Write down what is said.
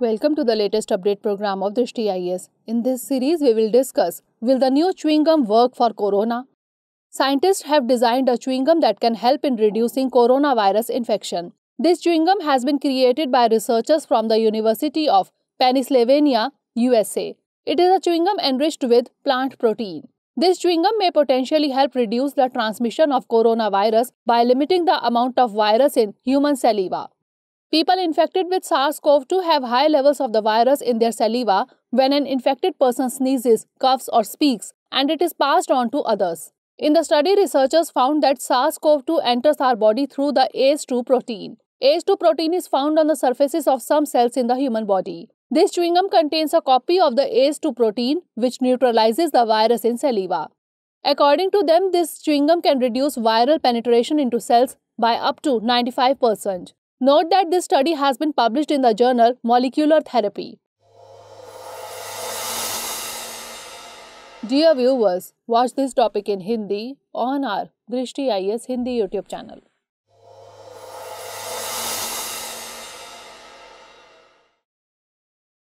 Welcome to the latest update program of Drishti IAS. In this series, we will discuss Will the new chewing gum work for corona? Scientists have designed a chewing gum that can help in reducing coronavirus infection. This chewing gum has been created by researchers from the University of Pennsylvania, USA. It is a chewing gum enriched with plant protein. This chewing gum may potentially help reduce the transmission of coronavirus by limiting the amount of virus in human saliva. People infected with SARS CoV 2 have high levels of the virus in their saliva when an infected person sneezes, coughs, or speaks, and it is passed on to others. In the study, researchers found that SARS CoV 2 enters our body through the ACE2 protein. ACE2 protein is found on the surfaces of some cells in the human body. This chewing gum contains a copy of the ACE2 protein, which neutralizes the virus in saliva. According to them, this chewing gum can reduce viral penetration into cells by up to 95%. Note that this study has been published in the journal Molecular Therapy. Dear viewers, watch this topic in Hindi on our Drishti IAS Hindi YouTube channel.